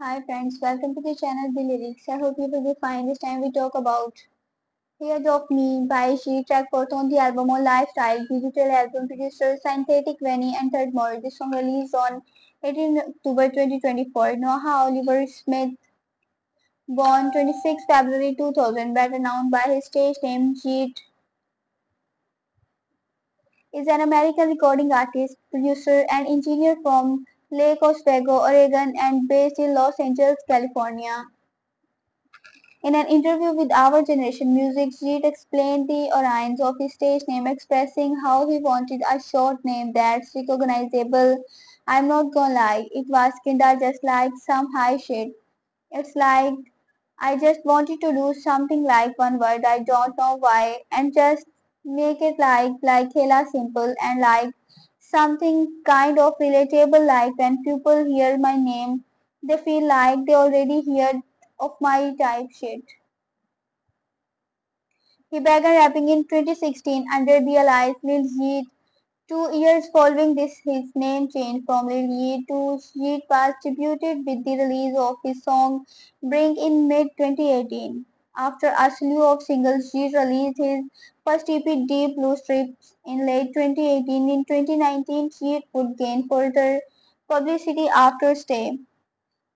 Hi friends, welcome to the channel The Lyrics. I hope you will be fine. This time we talk about Heard of Me by She track fourth on the album on Lyfestyle, digital album producer Synthetic Vanny and third more. This song released on 18 October 2024. Noah Oliver Smith, born 26 February 2000, better known by his stage name Yeat, is an American recording artist, producer and engineer from Lake Oswego, Oregon and based in Los Angeles, California. In an interview with Our Generation Music, Yeat explained the origins of his stage name, expressing how he wanted a short name that's recognizable. I'm not gonna lie, it was kinda just like some high shit. It's like I just wanted to do something like one word, I don't know why, and just make it like like hella simple and like something kind of relatable like when people hear my name, they feel like they already heard of my type shit. He began rapping in 2016 under the alias Lil. Two years following this, his name changed from Lil Yeat to Yeat was with the release of his song Bring in mid-2018. After a slew of singles, Yeat released his first EP Deep Blue Strips in late 2018. In 2019, Yeat would gain further publicity after Stay.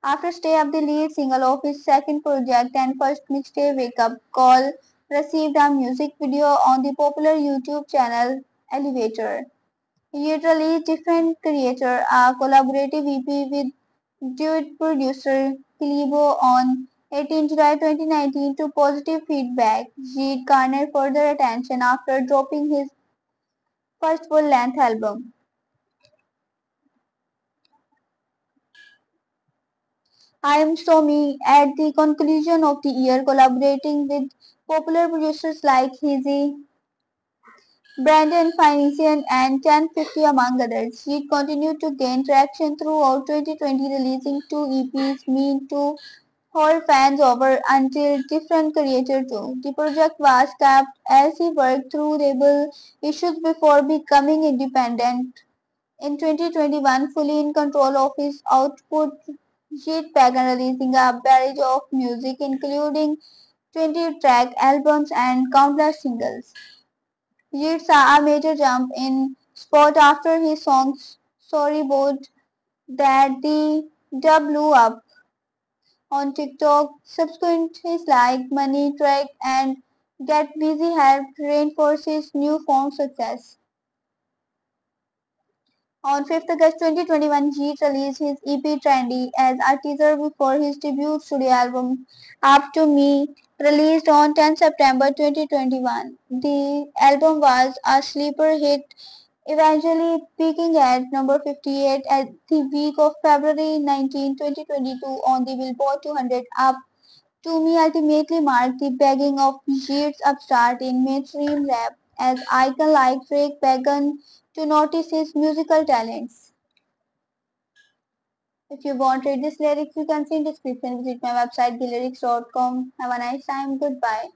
After Stay the lead single of his second project and first mixtape Wake Up Call received a music video on the popular YouTube channel Elevator. It released Different Creator, a collaborative EP with duet producer Kilibo on 18 July 2019 to positive feedback, Yeat garnered further attention after dropping his first full-length album. I Am Somi at the conclusion of the year collaborating with popular producers like Heezy, Brandon Finessin and 1050 among others. She continued to gain traction throughout 2020 releasing two EPs, Mean 2 all fans over until different creator too. The project was capped as he worked through label issues before becoming independent. In 2021, fully in control of his output, Yeat began releasing a barrage of music including 20-track albums and countless singles. Yeat saw a major jump in spot after his song Storyboard that the W up on TikTok. Subsequent his like Money Track and Get Busy helped reinforce his newfound success. On 5th August 2021, Yeat released his EP Trendy as a teaser before his debut studio album Up to Me, released on 10 September 2021. The album was a sleeper hit, eventually peaking at number 58 at the week of February 19, 2022 on the Billboard 200 Up to Me ultimately marked the beginning of Yeat's upstart in mainstream rap as icon like Drake began to notice his musical talents. If you want to read these lyrics, you can see in description. Visit my website, thelyrics.com. Have a nice time. Goodbye.